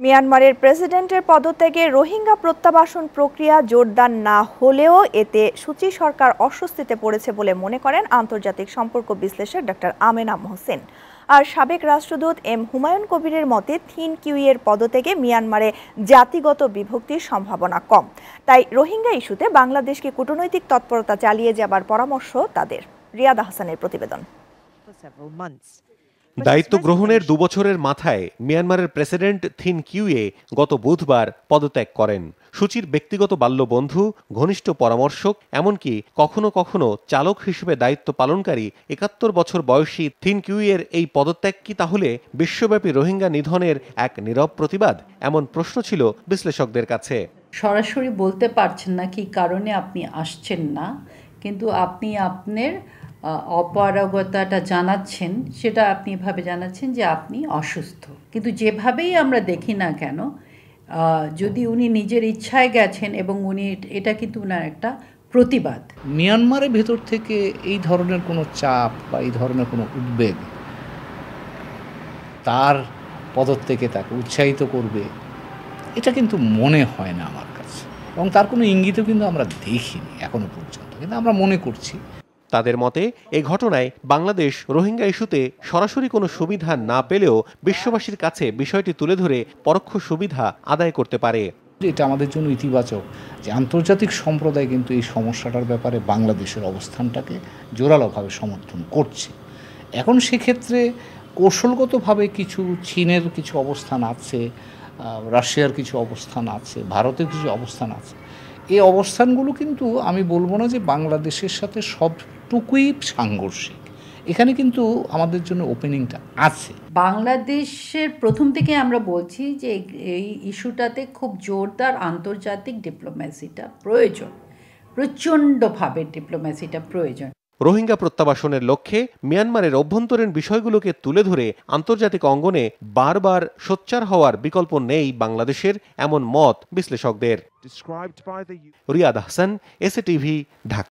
মিয়ানমারের প্রেসিডেন্টের পদত্যাগে রোহিঙ্গা প্রত্যাবাসন প্রক্রিয়া জোরদার না হলেও এতে সূচি সরকার অস্বস্তিতে পড়েছে বলে মনে করেন আন্তর্জাতিক সম্পর্ক বিশ্লেষক ডক্টর আমেনা মোহসেন আর সাবেক রাষ্ট্রদূত এম হুমায়ুন কবিরের মতে, থিন কিউইয়ের পদত্যাগে মিয়ানমারে জাতিগত বিভক্তির সম্ভাবনা কম। তাই রোহিঙ্গা ইস্যুতে বাংলাদেশকে কূটনৈতিক তৎপরতা চালিয়ে যাবার পরামর্শ তাদের। রিয়াদ হাসানের প্রতিবেদন। দায়িত্ব গ্রহণের দুবছরের মাথায় মিয়ানমারের প্রেসিডেন্ট থিন কিউয়ে গত বুধবার পদত্যাগ করেন। সূচির ব্যক্তিগত বাল্যবন্ধু ঘনিষ্ঠ পরামর্শক এমনকি কখনো কখনো চালক হিসেবে দায়িত্ব পালনকারী একাত্তর বছর বয়সী থিন কিউয়ের এই পদত্যাগ কি তাহলে বিশ্বব্যাপী রোহিঙ্গা নিধনের এক নীরব প্রতিবাদ? এমন প্রশ্ন ছিল বিশ্লেষকদের কাছে। সরাসরি বলতে পারছেন না কি কারণে আপনি আসছেন না কিন্তু আপনি আপনার অপারগতাটা জানাচ্ছেন, সেটা আপনি এভাবে জানাচ্ছেন যে আপনি অসুস্থ। কিন্তু যেভাবেই আমরা দেখি না কেন যদি উনি নিজের ইচ্ছায় গেছেন এবং উনি এটা কিন্তু উনার একটা প্রতিবাদ। মিয়ানমারের ভেতর থেকে এই ধরনের কোনো চাপ বা এই ধরনের কোনো উদ্বেগ তার পদত্যাগে তাকে উৎসাহিত করবে, এটা কিন্তু মনে হয় না আমার কাছে। এবং তার কোনো ইঙ্গিতও কিন্তু আমরা দেখিনি এখনও পর্যন্ত। কিন্তু আমরা মনে করছি তাদের মতে এই ঘটনায় বাংলাদেশ রোহিঙ্গা ইস্যুতে সরাসরি কোনো সুবিধা না পেলেও বিশ্ববাসীর কাছে বিষয়টি তুলে ধরে পরোক্ষ সুবিধা আদায় করতে পারে। এটা আমাদের জন্য ইতিবাচক যে আন্তর্জাতিক সম্প্রদায় কিন্তু এই সমস্যাটার ব্যাপারে বাংলাদেশের অবস্থানটাকে জোরালোভাবে সমর্থন করছে। এখন সেক্ষেত্রে কৌশলগতভাবে কিছু চীনের কিছু অবস্থান আছে রাশিয়ার কিছু অবস্থান আছে, ভারতের কিছু অবস্থান আছে। এই অবস্থানগুলো কিন্তু আমি বলব না যে বাংলাদেশের সাথে সবটুকুই সাংঘর্ষিক। এখানে কিন্তু আমাদের জন্য ওপেনিংটা আছে। বাংলাদেশের প্রথম থেকে আমরা বলছি যে এই ইস্যুটাতে খুব জোরদার আন্তর্জাতিক ডিপ্লোম্যাসিটা প্রয়োজন। প্রচণ্ডভাবে ডিপ্লোম্যাসিটা প্রয়োজন। রোহিঙ্গা প্রত্যাবাসনের লক্ষ্যে মিয়ানমারের অভ্যন্তরীণ বিষয়গুলোকে তুলে ধরে আন্তর্জাতিক অঙ্গনে বারবার সোচ্চার হওয়ার বিকল্প নেই বাংলাদেশের এমন মত বিশ্লেষকদের। Riyad Hasan SA TV Dhaka.